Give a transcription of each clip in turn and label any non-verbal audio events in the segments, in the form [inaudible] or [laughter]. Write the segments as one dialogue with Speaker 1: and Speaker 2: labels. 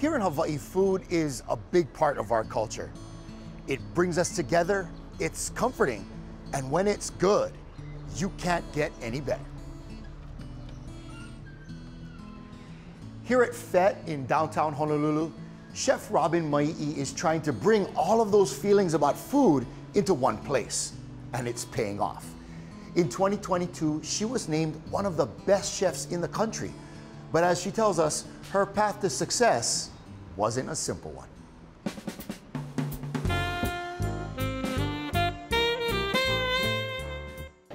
Speaker 1: Here in Hawaii, food is a big part of our culture. It brings us together, it's comforting, and when it's good, you can't get any better. Here at Fête in downtown Honolulu, Chef Robynne Maii is trying to bring all of those feelings about food into one place, and it's paying off. In 2022, she was named one of the best chefs in the country. But as she tells us, her path to success wasn't a simple one.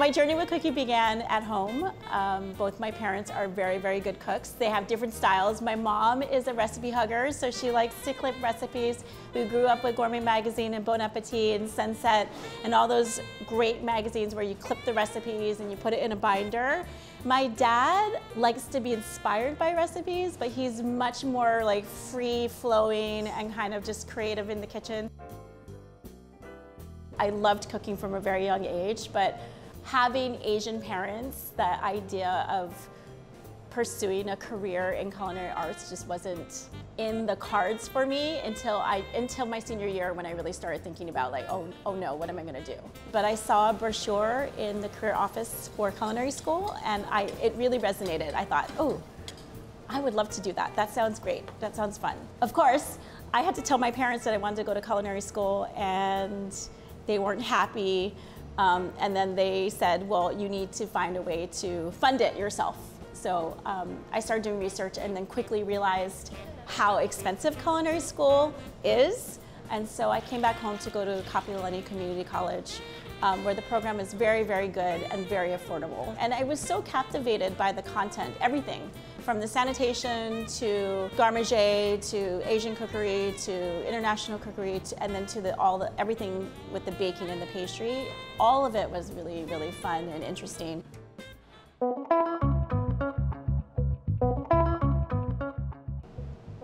Speaker 2: My journey with cooking began at home. Um, both my parents are very, very good cooks. They have different styles. My mom is a recipe hugger, so she likes to clip recipes. We grew up with Gourmet Magazine and Bon Appetit and Sunset and all those great magazines where you clip the recipes and you put it in a binder. My dad likes to be inspired by recipes, but he's much more like free flowing and kind of just creative in the kitchen. I loved cooking from a very young age, but having Asian parents, the idea of pursuing a career in culinary arts just wasn't in the cards for me until I until my senior year when I really started thinking about like oh oh no what am I going to do? But I saw a brochure in the career office for culinary school and I it really resonated. I thought oh I would love to do that. That sounds great. That sounds fun. Of course I had to tell my parents that I wanted to go to culinary school and they weren't happy um, and then they said, well, you need to find a way to fund it yourself. So um, I started doing research and then quickly realized how expensive culinary school is. And so I came back home to go to Kapi'olani Community College um, where the program is very, very good and very affordable. And I was so captivated by the content, everything from the sanitation to garde to Asian cookery to international cookery to, and then to the, all the, everything with the baking and the pastry. All of it was really, really fun and interesting.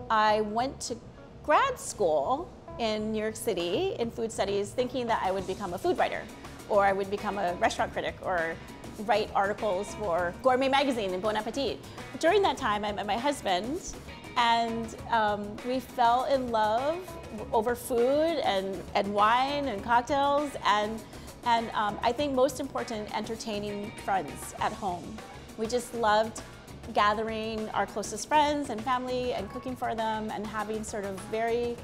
Speaker 2: I went to grad school in New York City in food studies thinking that I would become a food writer or I would become a restaurant critic or write articles for Gourmet Magazine and Bon Appetit. During that time, I met my husband and um, we fell in love over food and, and wine and cocktails and, and um, I think most important, entertaining friends at home. We just loved gathering our closest friends and family and cooking for them and having sort of very,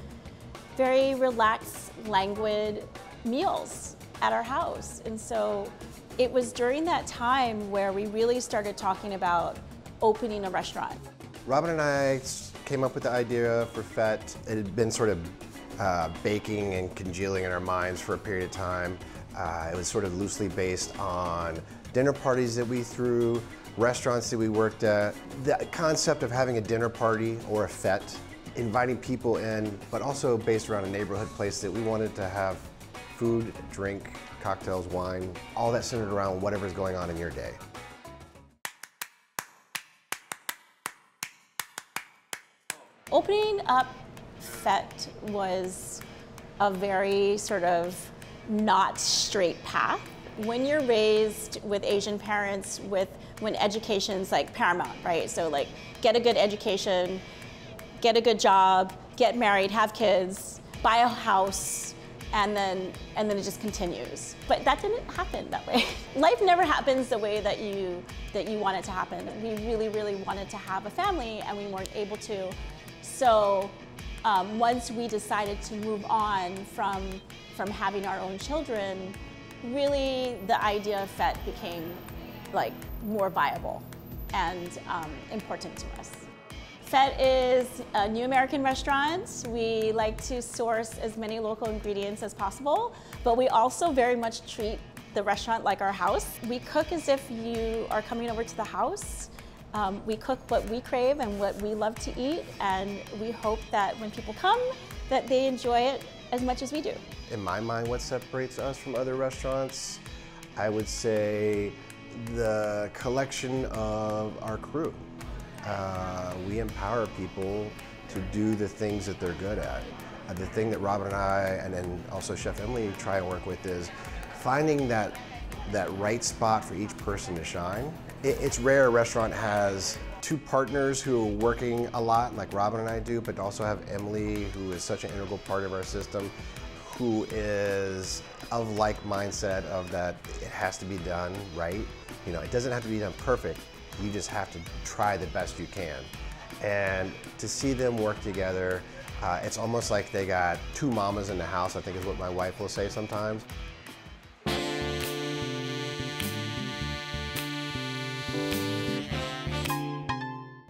Speaker 2: very relaxed, languid meals at our house. And so it was during that time where we really started talking about opening a restaurant.
Speaker 3: Robynne and I came up with the idea for Fête. It had been sort of uh, baking and congealing in our minds for a period of time. Uh, it was sort of loosely based on dinner parties that we threw, restaurants that we worked at. The concept of having a dinner party or a fete, inviting people in, but also based around a neighborhood place that we wanted to have food, drink, cocktails, wine, all that centered around whatever's going on in your day.
Speaker 2: Opening up Fête was a very sort of not straight path. When you're raised with Asian parents, with when education's like paramount, right? So like get a good education, get a good job, get married, have kids, buy a house, and then and then it just continues. But that didn't happen that way. [laughs] Life never happens the way that you that you want it to happen. We really, really wanted to have a family and we weren't able to. So um, once we decided to move on from from having our own children, really the idea of Fête became like more viable and um, important to us. Fête is a new American restaurant. We like to source as many local ingredients as possible, but we also very much treat the restaurant like our house. We cook as if you are coming over to the house. Um, we cook what we crave and what we love to eat, and we hope that when people come, that they enjoy it as much as we do.
Speaker 3: In my mind, what separates us from other restaurants, I would say the collection of our crew. Uh, we empower people to do the things that they're good at. Uh, the thing that Robynne and I, and then also Chef Emily, try and work with is finding that that right spot for each person to shine. It, it's rare a restaurant has two partners who are working a lot, like Robynne and I do, but also have Emily, who is such an integral part of our system, who is of like mindset of that it has to be done right. You know, it doesn't have to be done perfect. You just have to try the best you can. And to see them work together, uh, it's almost like they got two mamas in the house, I think is what my wife will say sometimes.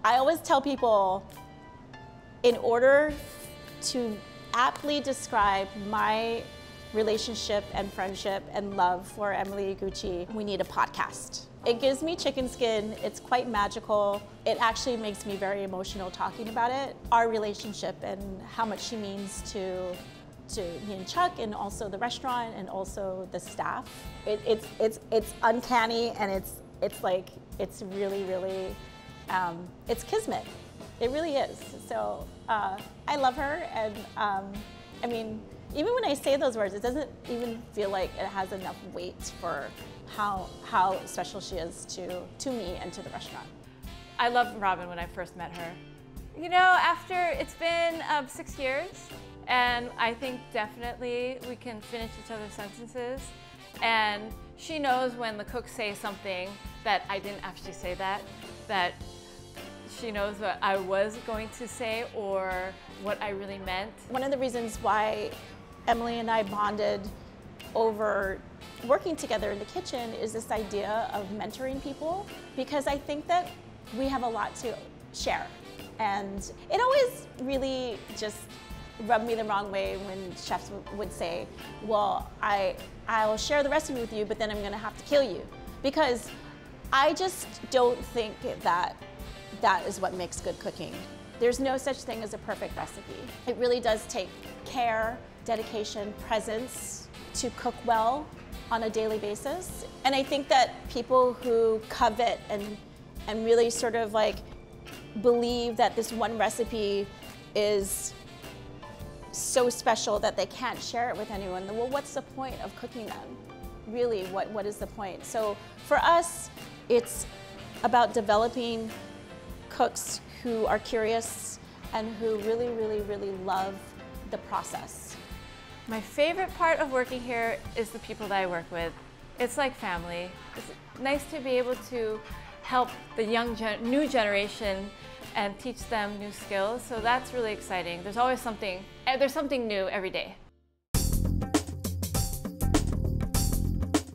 Speaker 2: I always tell people in order to aptly describe my relationship and friendship and love for Emily Iguchi, we need a podcast. It gives me chicken skin, it's quite magical. It actually makes me very emotional talking about it. Our relationship and how much she means to to me and Chuck and also the restaurant and also the staff. It, it's, it's, it's uncanny and it's, it's like, it's really, really, um, it's kismet. It really is. So uh, I love her and um, I mean, even when I say those words, it doesn't even feel like it has enough weight for how, how special she is to, to me and to the restaurant.
Speaker 4: I loved Robynne when I first met her. You know, after it's been um, six years, and I think definitely we can finish each other's sentences. And she knows when the cooks say something that I didn't actually say that, that she knows what I was going to say or what I really meant.
Speaker 2: One of the reasons why Emily and I bonded over working together in the kitchen is this idea of mentoring people because I think that we have a lot to share. And it always really just rubbed me the wrong way when chefs would say, well, I, I'll share the recipe with you, but then I'm gonna have to kill you. Because I just don't think that that is what makes good cooking. There's no such thing as a perfect recipe. It really does take care, dedication, presence to cook well on a daily basis. And I think that people who covet and, and really sort of like believe that this one recipe is so special that they can't share it with anyone, well, what's the point of cooking them? Really, what, what is the point? So for us, it's about developing cooks who are curious and who really, really, really love the process.
Speaker 4: My favorite part of working here is the people that I work with. It's like family. It's nice to be able to help the young gen new generation and teach them new skills. So that's really exciting. There's always something, eh, there's something new every day.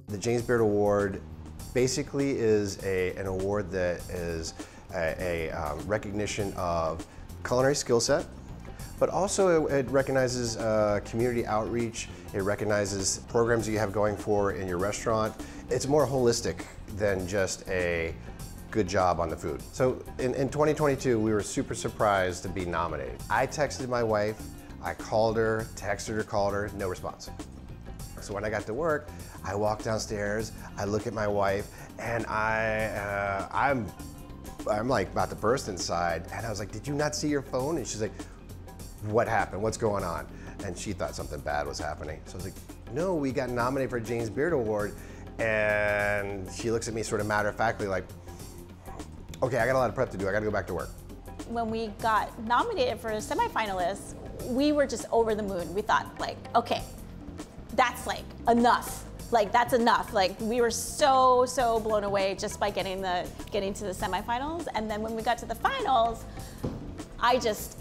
Speaker 3: The James Beard Award basically is a, an award that is a, a um, recognition of culinary skill set, but also it, it recognizes uh, community outreach, it recognizes programs that you have going for in your restaurant. It's more holistic than just a good job on the food. So in, in 2022, we were super surprised to be nominated. I texted my wife, I called her, texted her, called her, no response. So when I got to work, I walked downstairs, I look at my wife, and I, uh, I'm, I'm like about to burst inside, and I was like, did you not see your phone? And she's like, what happened? What's going on? And she thought something bad was happening. So I was like, no, we got nominated for a James Beard Award. And she looks at me sort of matter of factly like, okay, I got a lot of prep to do. I got to go back to work.
Speaker 2: When we got nominated for semifinalists, we were just over the moon. We thought like, okay, that's like enough. Like that's enough. Like we were so so blown away just by getting the getting to the semifinals. And then when we got to the finals, I just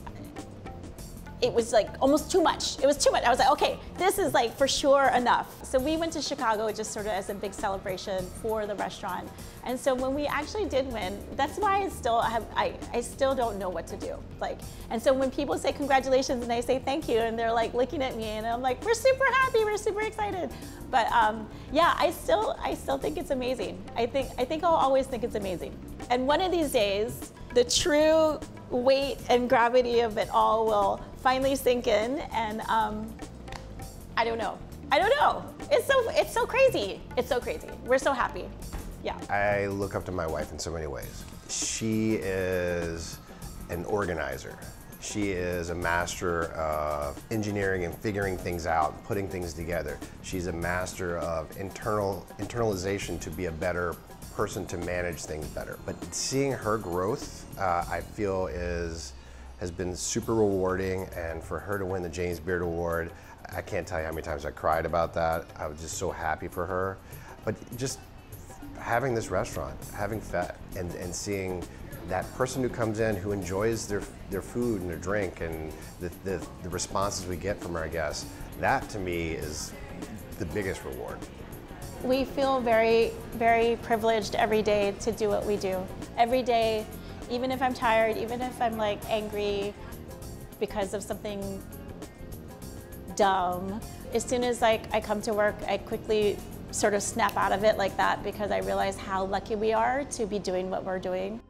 Speaker 2: it was like almost too much. It was too much. I was like, okay, this is like for sure enough. So we went to Chicago just sort of as a big celebration for the restaurant. And so when we actually did win, that's why I still have, I, I still don't know what to do. Like, and so when people say congratulations and I say thank you and they're like looking at me and I'm like, we're super happy, we're super excited. But um, yeah, I still, I still think it's amazing. I think, I think I'll always think it's amazing. And one of these days, the true weight and gravity of it all will finally sink in and um, I don't know. I don't know. It's so it's so crazy. It's so crazy. We're so happy. Yeah.
Speaker 3: I look up to my wife in so many ways. She is an organizer. She is a master of engineering and figuring things out, putting things together. She's a master of internal internalization to be a better person to manage things better. But seeing her growth, uh, I feel is has been super rewarding, and for her to win the James Beard Award, I can't tell you how many times I cried about that. I was just so happy for her. But just having this restaurant, having Fete, and, and seeing that person who comes in who enjoys their, their food and their drink and the, the, the responses we get from our guests, that to me is the biggest reward.
Speaker 2: We feel very, very privileged every day to do what we do. Every day, even if I'm tired, even if I'm like angry because of something dumb, as soon as like I come to work, I quickly sort of snap out of it like that because I realize how lucky we are to be doing what we're doing.